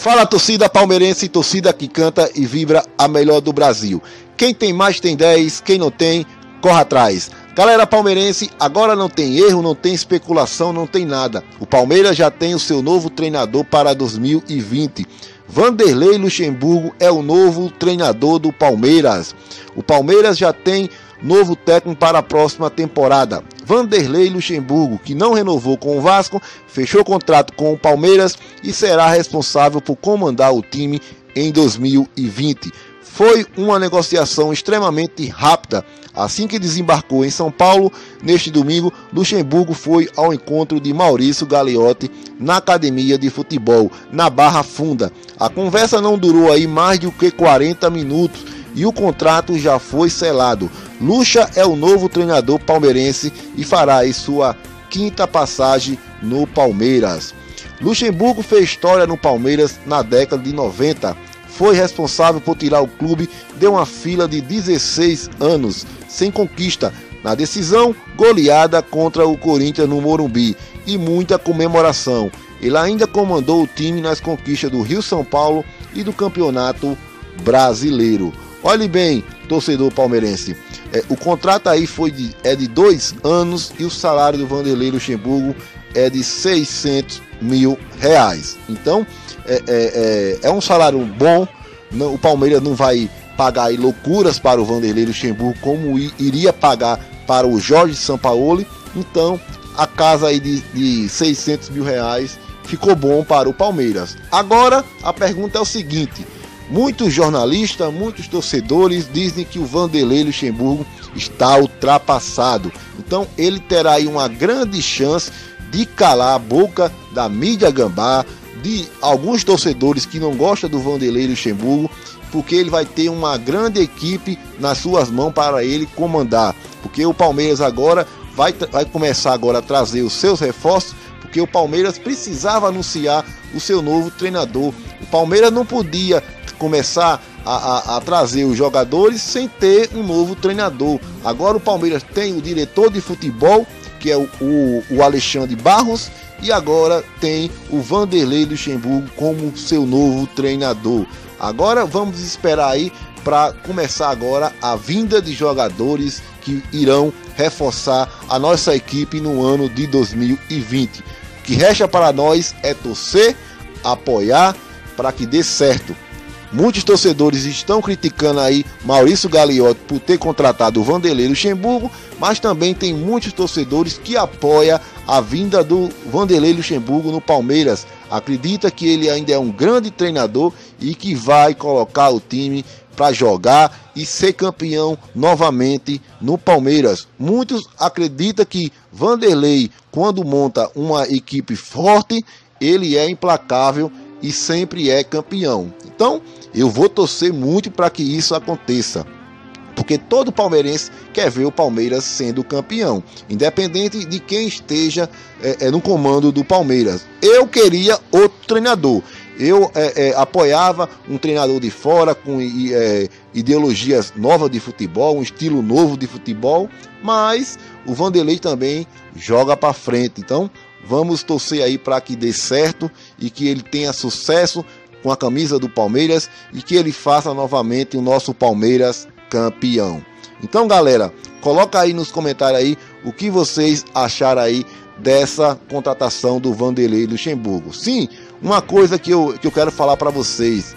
Fala torcida palmeirense, torcida que canta e vibra a melhor do Brasil. Quem tem mais tem 10, quem não tem, corra atrás. Galera palmeirense, agora não tem erro, não tem especulação, não tem nada. O Palmeiras já tem o seu novo treinador para 2020. Vanderlei Luxemburgo é o novo treinador do Palmeiras. O Palmeiras já tem novo técnico para a próxima temporada. Vanderlei Luxemburgo, que não renovou com o Vasco, fechou contrato com o Palmeiras e será responsável por comandar o time em 2020. Foi uma negociação extremamente rápida. Assim que desembarcou em São Paulo, neste domingo, Luxemburgo foi ao encontro de Maurício Gagliotti na academia de futebol, na Barra Funda. A conversa não durou aí mais do que 40 minutos e o contrato já foi selado. Lucha é o novo treinador palmeirense e fará aí sua quinta passagem no Palmeiras. Luxemburgo fez história no Palmeiras na década de 90. Foi responsável por tirar o clube de uma fila de 16 anos sem conquista. Na decisão, goleada contra o Corinthians no Morumbi e muita comemoração. Ele ainda comandou o time nas conquistas do Rio São Paulo e do Campeonato Brasileiro. Olhe bem, torcedor palmeirense. É, o contrato aí foi de, é de dois anos e o salário do Vanderlei Luxemburgo é de 600 mil reais. Então é, é, é, é um salário bom. Não, o Palmeiras não vai pagar loucuras para o Vanderlei Luxemburgo como iria pagar para o Jorge Sampaoli. Então a casa aí de, de 600 mil reais ficou bom para o Palmeiras. Agora a pergunta é o seguinte Muitos jornalistas, muitos torcedores dizem que o Vanderlei Luxemburgo está ultrapassado. Então ele terá aí uma grande chance de calar a boca da mídia gambá, de alguns torcedores que não gostam do Vanderlei Luxemburgo, porque ele vai ter uma grande equipe nas suas mãos para ele comandar. Porque o Palmeiras agora vai, vai começar agora a trazer os seus reforços, porque o Palmeiras precisava anunciar o seu novo treinador. O Palmeiras não podia começar a, a, a, trazer os jogadores sem ter um novo treinador. Agora o Palmeiras tem o diretor de futebol, que é o, o, o Alexandre Barros, e agora tem o Vanderlei Luxemburgo como seu novo treinador. Agora vamos esperar aí para começar agora a vinda de jogadores que irão reforçar a nossa equipe no ano de 2020. O que resta para nós é torcer, apoiar para que dê certo. Muitos torcedores estão criticando aí Maurício Gagliotti por ter contratado o Vanderlei Luxemburgo, mas também tem muitos torcedores que apoiam a vinda do Vanderlei Luxemburgo no Palmeiras. Acredita que ele ainda é um grande treinador e que vai colocar o time para jogar e ser campeão novamente no Palmeiras. Muitos acreditam que Vanderlei, quando monta uma equipe forte, ele é implacável e sempre é campeão. Então, eu vou torcer muito para que isso aconteça. Porque todo palmeirense quer ver o Palmeiras sendo campeão, independente de quem esteja é, é, no comando do Palmeiras. Eu queria outro treinador. Eu é, é apoiava um treinador de fora com é, ideologias novas de futebol, um estilo novo de futebol, mas o Vanderlei também joga para frente. Então, Vamos torcer aí para que dê certo e que ele tenha sucesso com a camisa do Palmeiras e que ele faça novamente o nosso Palmeiras campeão. Então, galera, coloca aí nos comentários aí o que vocês acharam aí dessa contratação do Vanderlei Luxemburgo. Sim, uma coisa que eu, que eu quero falar para vocês.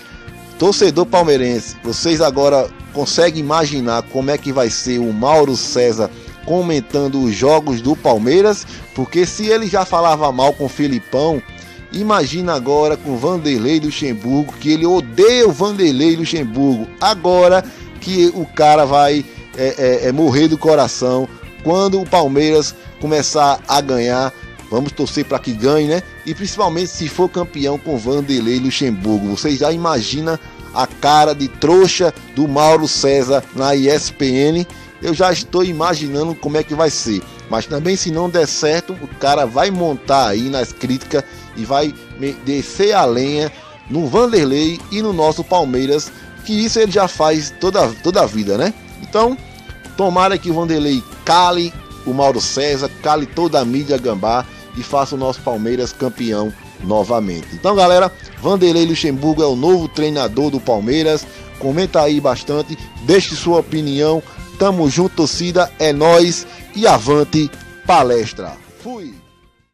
Torcedor palmeirense, vocês agora conseguem imaginar como é que vai ser o Mauro César comentando os jogos do Palmeiras, porque se ele já falava mal com o Filipão, imagina agora com Vanderlei Luxemburgo, que ele odeia o Vanderlei Luxemburgo. Agora que o cara vai é, é, é morrer do coração quando o Palmeiras começar a ganhar. Vamos torcer para que ganhe, né? E principalmente se for campeão com Vanderlei Luxemburgo. Vocês já imaginam a cara de trouxa do Mauro César na ESPN eu já estou imaginando como é que vai ser. Mas também, se não der certo, o cara vai montar aí nas críticas e vai descer a lenha no Vanderlei e no nosso Palmeiras, que isso ele já faz toda, toda a vida, né? Então, tomara que o Vanderlei cale o Mauro César, cale toda a mídia gambá e faça o nosso Palmeiras campeão novamente. Então, galera, Vanderlei Luxemburgo é o novo treinador do Palmeiras. Comenta aí bastante, deixe sua opinião. Tamo junto, torcida, é nós e avante palestra. Fui.